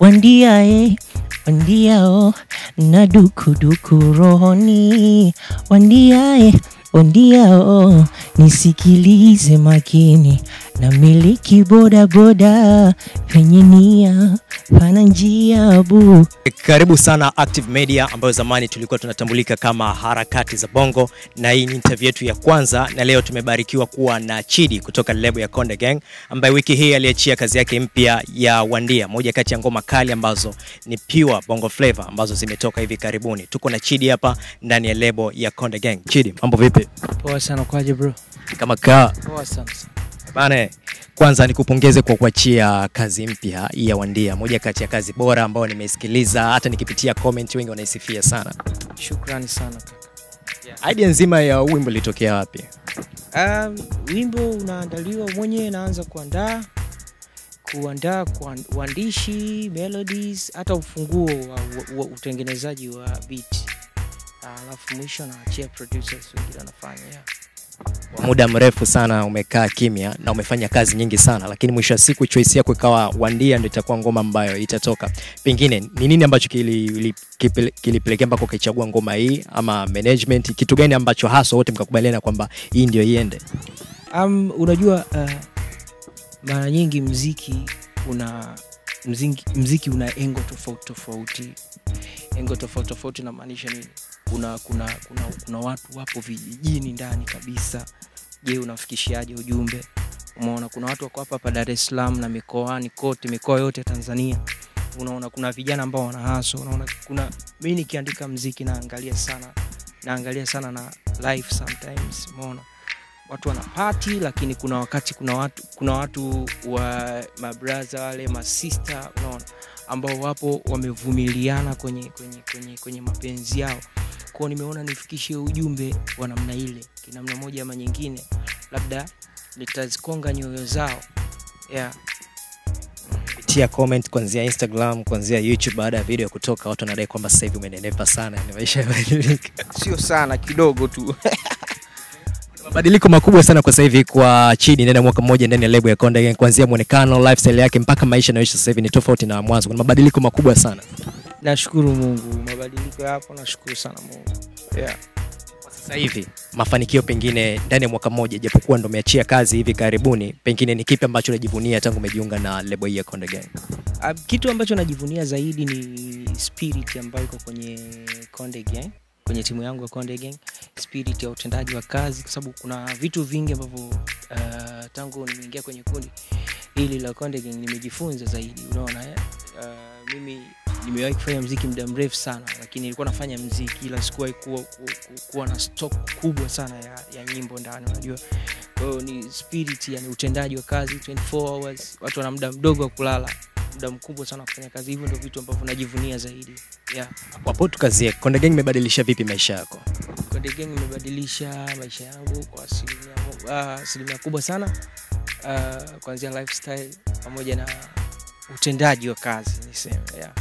wandia e wandia o na duku duku rohoni. Wandia e wandia o nisikilize makini. Na miliki boda boda. Penye nia pana njia bu Karibu sana Active Media ambayo zamani tulikuwa tunatambulika kama harakati za Bongo, na hii ni interview yetu ya kwanza, na leo tumebarikiwa kuwa na Chidi kutoka lebo ya Konde Gang ambaye wiki hii aliachia kazi yake mpya ya Wandia, moja kati ya ngoma kali ambazo ni pure Bongo Flava ambazo zimetoka hivi karibuni. Tuko na Chidi hapa ndani ya lebo ya Konde Gang. Chidi, mambo vipi? Poa sana kwaje bro? Kama kaa Poa sana. Bana, kwanza nikupongeze kwa kuachia kazi mpya ya Wandia, moja kati ya kazi bora ambayo nimesikiliza, hata nikipitia comment wengi wanaisifia sana. Shukrani sana kaka. Idea nzima ya wimbo ilitokea wapi? Um, wimbo unaandaliwa mwenyewe, naanza kuandaa kuandaa kwa uandishi, melodies, hata ufunguo wa, wa, wa utengenezaji wa beat, alafu mwisho naachia producers wengine wanafanya yeah. Muda mrefu sana umekaa kimya na umefanya kazi nyingi sana, lakini mwisho wa siku choice yako ikawa Wandia ndio itakuwa ngoma ambayo itatoka. Pengine ni nini ambacho kilipelekea kili, kilipelekea mpaka ukaichagua ngoma hii, ama management, kitu gani ambacho haswa wote mkakubaliana kwamba hii ndio iende? Um, unajua uh, mara nyingi mziki una mziki, mziki una engo tofauti tofauti. Engo tofauti tofauti namaanisha nini? Kuna, kuna, kuna, kuna watu wapo vijijini ndani kabisa. Je, unafikishiaje ujumbe? Umeona, kuna watu wako hapa hapa Dar es Salaam na mikoani kote, mikoa yote ya Tanzania. Unaona, kuna vijana ambao wana haso. Unaona, kuna mimi nikiandika mziki naangalia sana, naangalia sana na life sometimes. Umeona, watu wana party lakini kuna wakati kuna watu, kuna watu wa mabraza wale masista unaona ambao wapo wamevumiliana kwenye, kwenye, kwenye, kwenye mapenzi yao kwao nimeona nifikishe ujumbe wa namna ile kinamna moja ama nyingine labda nitazikonga nyoyo zao yeah. Pitia comment kuanzia Instagram, kuanzia YouTube baada ya video kutoka, watu wanadai kwamba sasa hivi umenenepa sana, ni maisha yamebadilika. sio sana kidogo tu mabadiliko makubwa sana kwa sasa hivi kwa Chidi ndani ya mwaka mmoja ndani ya lebo ya Konde kuanzia muonekano, lifestyle yake mpaka maisha anayoishi sasa hivi ni tofauti na mwanzo. Kuna mabadiliko makubwa sana. Nashukuru mungu mabadiliko yapo nashukuru sana mungu yeah. Sasa hivi mafanikio pengine ndani ya mwaka mmoja, japokuwa ndo umeachia kazi hivi karibuni, pengine ni kipi ambacho unajivunia tangu umejiunga na lebo hii ya Konde Gang? Uh, kitu ambacho najivunia zaidi ni spirit ambayo iko kwenye Konde Gang, kwenye timu yangu ya Konde Gang, spirit ya utendaji wa kazi, kwa sababu kuna vitu vingi ambavyo uh, tangu nimeingia kwenye kundi hili la Konde Gang nimejifunza zaidi. Unaona eh? uh, mimi nimewahi kufanya mziki muda mrefu sana, lakini nilikuwa nafanya mziki ila sikuwahi kuwa, ku, ku, kuwa na stock kubwa sana ya, ya nyimbo ndani, unajua kwa hiyo ni spirit, yani utendaji wa kazi 24 hours, watu wana muda mdogo wa kulala muda mkubwa sana kufanya kazi. Hivyo ndio vitu ambavyo najivunia zaidi. Yeah. Wapo tukazie, Konde Gang imebadilisha vipi maisha yako? Konde Gang imebadilisha maisha yangu kwa asilimia uh, asilimia kubwa sana uh, kuanzia lifestyle pamoja na utendaji wa kazi niseme. Yeah.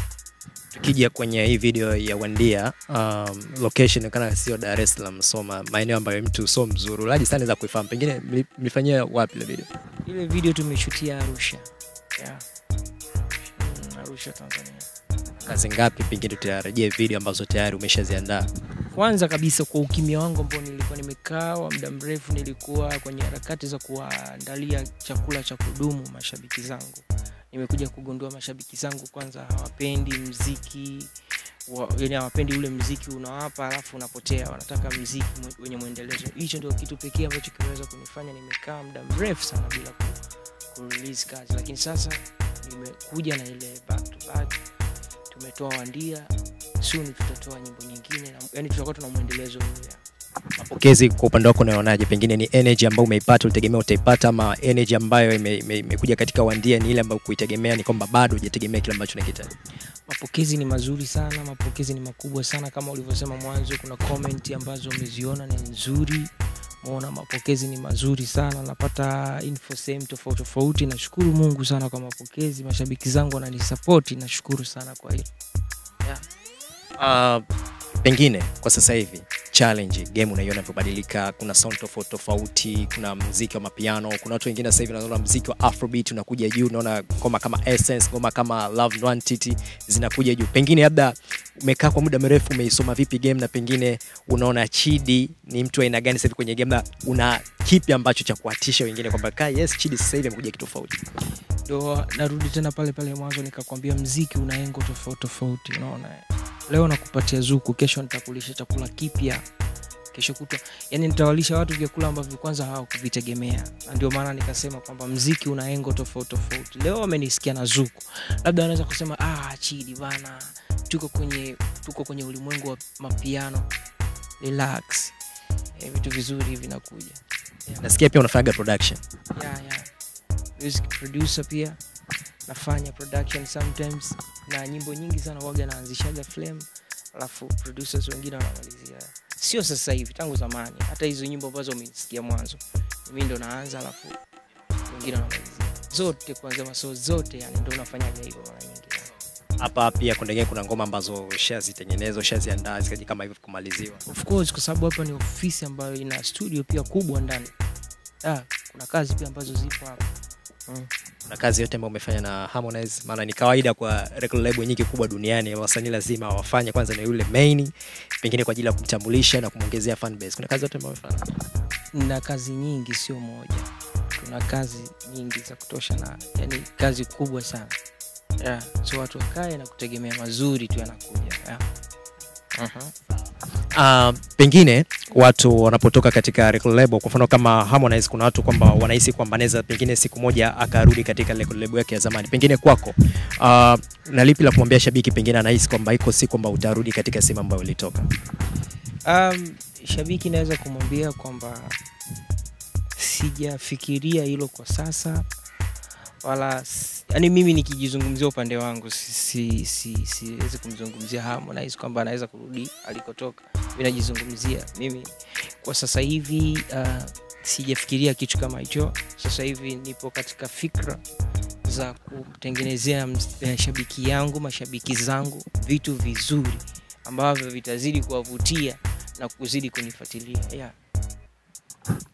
Tukija kwenye hii video ya Wandia, um, location kana sio Dar es Salaam, Soma, maeneo ambayo mtu sio mzurulaji sana za kuifahamu, pengine mli- mlifanyia wapi ile video? Ile video tumeshutia Arusha. Yeah. Mm, Arusha Tanzania. Kazi ngapi pengine tutarejea video ambazo tayari umeshaziandaa? kwanza kabisa kwa ukimya wangu ambao nilikuwa nimekaa muda mrefu nilikuwa kwenye harakati za kuandalia chakula cha kudumu mashabiki zangu nimekuja kugundua mashabiki zangu kwanza hawapendi mziki yani hawapendi ule mziki unawapa alafu unapotea wanataka mziki wenye mwendelezo. Hicho ndio kitu pekee ambacho kimeweza kunifanya nimekaa muda mrefu sana bila ku, ku kazi. Lakini sasa nimekuja na ile back tumetoa wandia soon tutatoa nyimbo nyingine yani tutakuwa tuna mwendelezo ule. Mapokezi kwa upande wako unaonaje? Pengine ni energy ambayo umeipata ulitegemea utaipata, ama energy ambayo imekuja ime- ime- katika Wandia ni ile ambayo kuitegemea ni kwamba bado hujategemea kile ambacho nakitaji? mapokezi ni mazuri sana mapokezi ni makubwa sana kama ulivyosema mwanzo kuna comment ambazo umeziona ni nzuri maona mapokezi ni mazuri sana. Napata info sehemu tofauti tofauti. Nashukuru mungu sana kwa mapokezi. Mashabiki zangu wananisapoti. Nashukuru sana kwa hilo Uh, pengine kwa sasa hivi challenge. Game unaiona inavyobadilika kuna sound tofauti tofauti kuna mziki wa mapiano kuna watu wengine sasa hivi naona mziki wa afrobeat unakuja juu unaona ngoma kama essence ngoma kama love Nwantiti zinakuja juu. Pengine labda umekaa kwa muda mrefu umeisoma vipi game na pengine unaona chidi ni mtu aina gani sasa kwenye game na una kipi ambacho cha kuatisha wengine kwamba kai, yes chidi sasa hivi amekuja kitu tofauti? Ndo narudi tena pale pale mwanzo nikakwambia mziki una engo tofauti tofauti unaona leo nakupatia zuku kesho nitakulisha chakula kipya. Kesho kutwa. Yani nitawalisha watu vyakula ambavyo kwanza hawakuvitegemea. Na ndio maana nikasema kwamba mziki una engo tofauti tofauti. Leo wamenisikia na zuku. Labda wanaweza kusema ah, chidi bana tuko kwenye tuko kwenye ulimwengu wa mapiano. Relax. E, vitu vizuri vinakuja. Nasikia pia unafanyaga production. Yeah, yeah. music producer pia nafanya production sometimes na nyimbo nyingi sana waga naanzishaga flame alafu producers wengine wanamalizia. Sio sasa hivi tangu zamani. Hata hizo nyimbo ambazo umesikia mwanzo mi ndo naanza alafu wengine wanamalizia. Zote kuanzia maso zote yani ndo unafanyaga hivyo mara nyingi. Hapa pia kundengee kuna ngoma ambazo ushazitengeneza ushaziandaa zikaji kama hivyo kumaliziwa. Of course kwa sababu hapa ni ofisi ambayo ina studio pia kubwa ndani. Ah, kuna kazi pia ambazo zipo hapa. Mm. Na kazi yote ambayo umefanya na Harmonize, maana ni kawaida kwa record label nyingi kubwa duniani wasanii lazima wafanye kwanza na yule main, pengine kwa ajili ya kumtambulisha na kumongezea fan base. Kuna kazi yote ambayo umefanya na kazi nyingi sio moja Kuna kazi nyingi za kutosha na yani kazi kubwa sana yeah. so watu wakae na kutegemea mazuri tu yanakuja yeah. uh-huh. Uh, pengine watu wanapotoka katika record label, kwa mfano kama Harmonize, kuna watu kwamba wanahisi kwamba anaweza pengine siku moja akarudi katika record label yake ya zamani. Pengine kwako, uh, na lipi la kumwambia shabiki pengine anahisi kwamba iko si kwamba utarudi katika sehemu ambayo ulitoka? um, shabiki naweza kumwambia kwamba sijafikiria hilo kwa sasa wala yani mimi nikijizungumzia upande wangu siwezi si, si, si, kumzungumzia Harmonize kwamba anaweza kurudi alikotoka. Mimi najizungumzia mimi kwa sasa hivi uh, sijafikiria kitu kama hicho. Sasa hivi nipo katika fikra za kutengenezea ms- eh, yangu mashabiki zangu vitu vizuri ambavyo vitazidi kuwavutia na kuzidi kunifuatilia yeah.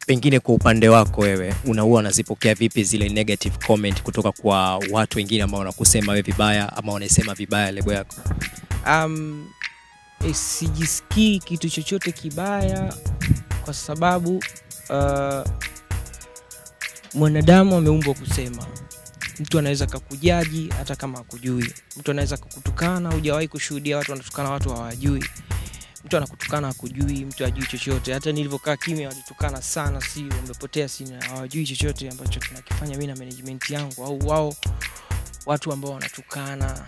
Pengine kwa upande wako wewe unaua unazipokea vipi zile negative comment kutoka kwa watu wengine ambao wanakusema wewe vibaya ama wanasema vibaya lebo yako? Um, e, sijisikii kitu chochote kibaya kwa sababu uh, mwanadamu ameumbwa kusema. Mtu anaweza kakujaji hata kama akujui mtu anaweza kakutukana hujawahi kushuhudia watu wanatukana watu hawajui mtu anakutukana akujui mtu ajui chochote. Hata nilivyokaa kimya walitukana sana si wamepotea si hawajui chochote ambacho tunakifanya mi na management yangu. Au wao watu ambao wanatukana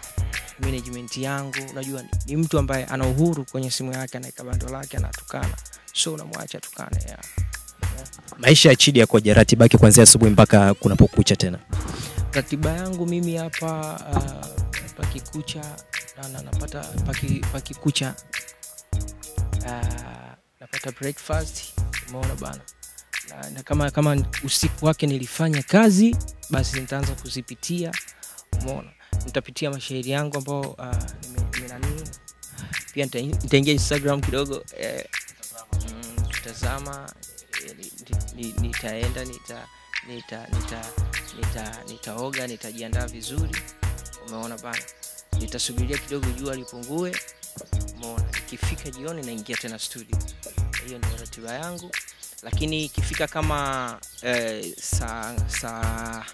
management yangu. Unajua ni, ni mtu ambaye ana uhuru kwenye simu yake anaeka bando lake anatukana. So unamwacha tukane yeah. maisha ya chidi yakoje ratiba yake kuanzia asubuhi mpaka kunapokucha tena? Ratiba yangu mimi hapa uh, pakikucha na, na, napata paki, pakikucha uh, napata breakfast. Umeona bana. Na, na kama, kama usiku wake nilifanya kazi basi nitaanza kuzipitia. Umeona? Nitapitia mashairi yangu ambao uh, nime- nimenanii pia nita- nitaingia instagram kidogo eh, tutazama eh, ni- ni- nitaenda nita nita nita nita nitaoga nitajiandaa vizuri. Umeona bana? Nitasubiria kidogo jua lipungue. Umeona ikifika jioni naingia tena studio. Hiyo ndio ratiba yangu. Lakini ikifika kama eh, saa saa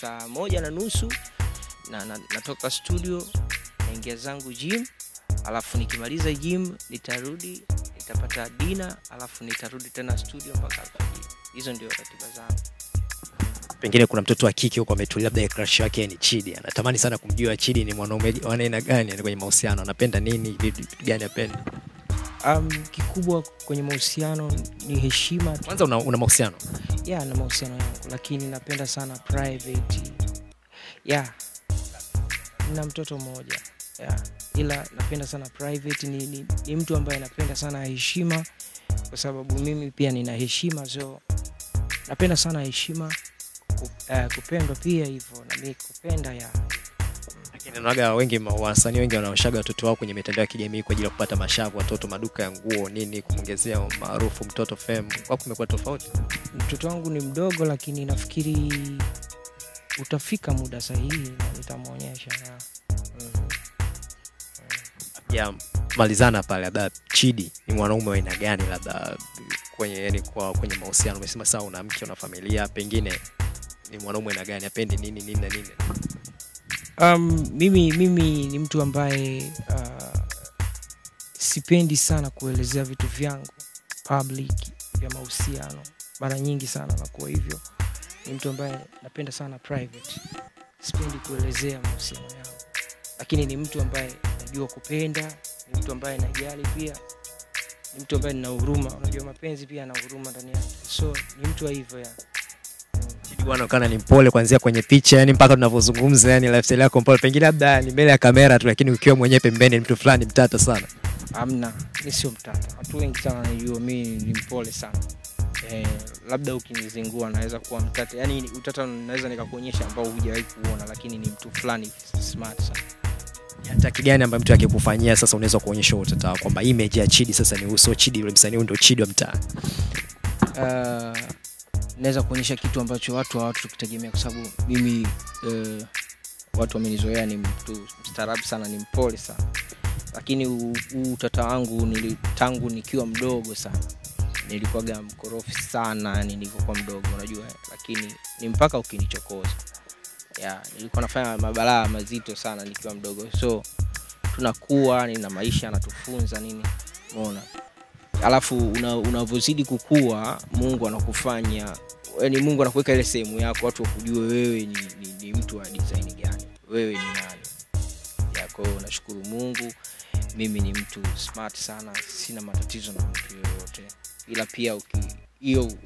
saa moja na nusu na, na, natoka studio naingia zangu gym. Alafu nikimaliza gym nitarudi nitapata dina alafu nitarudi tena studio mpaka alfajiri. Hizo ndio ratiba zangu pengine kuna mtoto wa kike huko ametulia labda crush yake ni chidi. Anatamani sana kumjua chidi ni mwanaume wa aina gani ni kwenye mahusiano. Anapenda nini? Vitu gani apende um, kikubwa kwenye mahusiano ni heshima kwanza una, una mahusiano? Yeah, na mahusiano yangu lakini napenda sana private. Yeah, na mtoto mmoja. Yeah. ila napenda sana private ni, ni, ni mtu ambaye anapenda sana heshima kwa sababu mimi pia nina heshima so napenda sana heshima uh, kupendwa pia hivyo na mi kupenda ya Naonaga wengi wasanii wengi wanaoshaga watoto wao kwenye mitandao ya kijamii kwa ajili ya kupata mashavu, watoto maduka ya nguo nini, kumwongezea maarufu mtoto fem Kwako kumekuwa tofauti? mtoto wangu ni mdogo lakini nafikiri utafika muda sahihi na nitamwonyesha ya. Ya malizana pale, labda Chidi ni mwanaume wa aina gani, labda kwenye yani kwa kwenye mahusiano? Umesema saa una mke una familia, pengine ni mwanaume na gani, apendi nini nini na nini? Um, mimi, mimi ni mtu ambaye uh, sipendi sana kuelezea vitu vyangu public vya mahusiano. Mara nyingi sana nakuwa hivyo. Ni mtu ambaye napenda sana private, sipendi kuelezea mahusiano yangu, lakini ni mtu ambaye najua kupenda, ni mtu ambaye najali pia, ni mtu ambaye nina huruma. Unajua mapenzi pia ana huruma ndani yake, so ni mtu wa hivyo ya Chidi anaonekana ni mpole kuanzia kwenye picha, yani mpaka tunavyozungumza, yani lifestyle yako mpole, pengine labda ni mbele ya kamera tu, lakini ukiwa mwenyewe pembeni ni mtu fulani mtata sana. Amna, mi sio mtata. Watu wengi sana wanajua mi ni mpole sana. Eh, labda ukinizingua naweza kuwa mtata, yani utata naweza nikakuonyesha ambao hujawahi kuona, lakini ni mtu fulani smart sana. Hataki gani ambayo mtu akikufanyia sasa unaweza kuonyesha utata kwamba image ya Chidi sasa ni uso Chidi yule msanii, ndio Chidi wa mtaa. Uh, naweza kuonyesha kitu ambacho watu hawatu kitegemea, kwa sababu mimi uh, watu wamenizoea ni mtu mstaarabu sana, ni mpole sana, lakini huu utata wangu tangu nikiwa mdogo sana nilikuwaga mkorofi sana, yani nilivyokuwa mdogo, unajua, lakini ni mpaka ukinichokoza. Ya nilikuwa nafanya mabalaa mazito sana nikiwa mdogo, so tunakuwa nina maisha anatufunza nini, umeona alafu unavyozidi una- kukua mungu anakufanya yani mungu anakuweka ile sehemu yako watu wakujue wewe ni, ni, ni mtu wa design gani wewe ni nani. Yako nashukuru mungu mimi ni mtu smart sana sina matatizo na mtu yoyote. Ila pia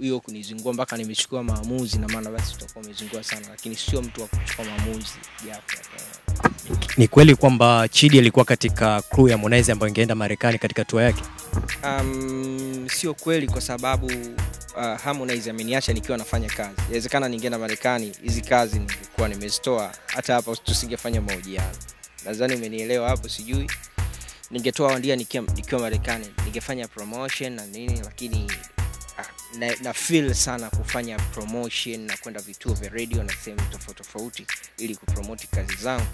hiyo kunizingua mpaka nimechukua maamuzi na maana basi utakuwa umezingua sana lakini sio mtu wa kuchukua maamuzi japo. Ni kweli kwamba Chidi alikuwa katika crew ya Harmonize ambayo ingeenda Marekani katika tua yake. Um, sio kweli kwa sababu uh, Harmonize ameniacha nikiwa nafanya kazi. Inawezekana ningeenda Marekani, hizi kazi ningekuwa nimezitoa, hata hapa tusingefanya mahojiano. Nadhani umenielewa hapo, sijui. Ningetoa wandia nikiwa, nikiwa Marekani, ningefanya promotion na nini, lakini ah, na, na feel sana kufanya promotion na kwenda vituo vya radio na sehemu tofauti tofauti ili kupromote kazi zangu,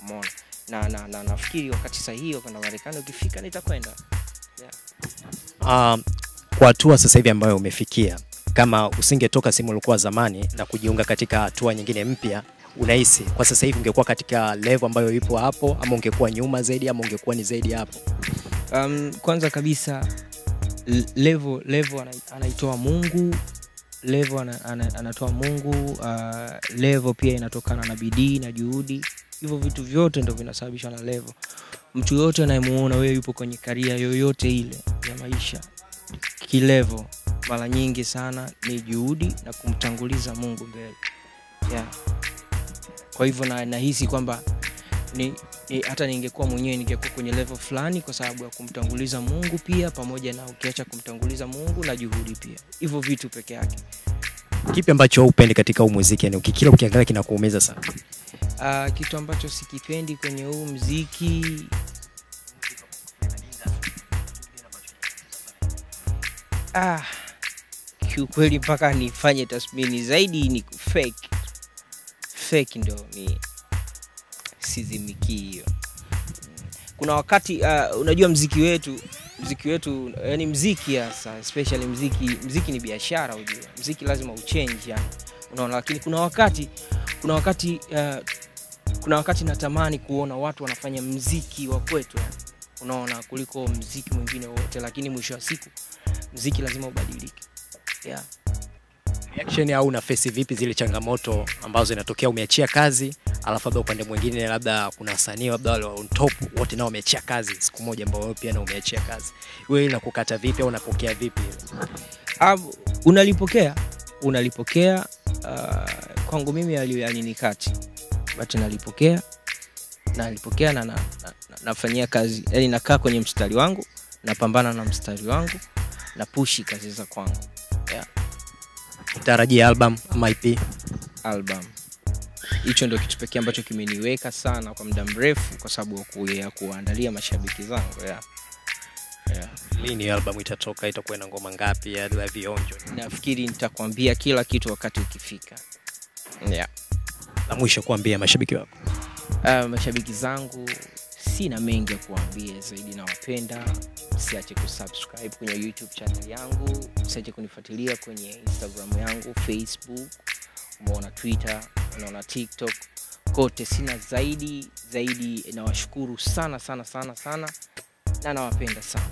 umeona? Na, na, na nafikiri wakati sahihi wa kwenda Marekani ukifika nitakwenda yeah. Um, kwa hatua sasa hivi ambayo umefikia, kama usingetoka sehemu ulikuwa zamani na kujiunga katika hatua nyingine mpya, unahisi kwa sasa hivi ungekuwa katika level ambayo ipo hapo, ama ungekuwa nyuma zaidi, ama ungekuwa ni zaidi hapo? um, kwanza kabisa level level ana, anaitoa mungu levo ana, ana, anatoa mungu uh, level pia inatokana na bidii na juhudi hivyo vitu vyote ndo vinasababishwa na level mtu yoyote anayemuona wewe yupo kwenye karia yoyote ile ya maisha kilevo mara nyingi sana ni juhudi na kumtanguliza mungu mbele yeah. kwa hivyo na, nahisi kwamba ni, ni, hata ningekuwa mwenyewe ningekuwa kwenye level fulani kwa sababu ya kumtanguliza mungu pia pamoja na ukiacha kumtanguliza mungu na juhudi pia hivyo vitu peke yake Kipi ambacho upendi katika huu muziki, yani ukiangalia kinakuumiza sana? Uh, kitu ambacho sikipendi kwenye huu mziki. Ah, kiukweli mpaka nifanye tasmini zaidi ni fake fake ndo mi sizimikii hiyo. Kuna wakati uh, unajua mziki wetu mziki wetu yani mziki hasa especially mziki mziki ni biashara ujua mziki lazima uchange yani. Unaona lakini kuna wakati kuna wakati uh, kuna wakati natamani kuona watu wanafanya mziki wa kwetu unaona kuliko mziki mwingine wote lakini mwisho wa siku mziki lazima ubadilike. Yeah. reaction au una face vipi zile changamoto ambazo inatokea umeachia kazi alafu labda upande mwingine labda kuna wasanii labda wale wa on top wote nao wameachia kazi siku moja ambao wewe pia na umeachia kazi. Wewe inakukata vipi au unapokea vipi? Um, unalipokea unalipokea uh, kwangu mimi ali- alinikati but nalipokea nalipokea na, na, na, na nafanyia kazi. Yani nakaa kwenye mstari wangu napambana na mstari wangu na pushi kazi za kwangu. Yeah, tarajia album ama IP album. Hicho ndo kitu pekee ambacho kimeniweka sana kwa muda mrefu kwa sababu ya ku- ya kuandalia mashabiki zangu yeah. Yeah. lini albamu itatoka? Itakuwa na ngoma ngapi? Ya ya vionjo? Nafikiri nitakwambia kila kitu wakati ukifika yeah. La mwisho kuambia mashabiki wako? Uh, mashabiki zangu sina mengi ya kuambia zaidi nawapenda. Msiache kusubscribe kwenye youtube channel yangu. Msiache kunifuatilia kwenye instagram yangu facebook umeona twitter unaona tiktok. Kote sina zaidi zaidi nawashukuru sana sana sana sana. Na nawapenda sana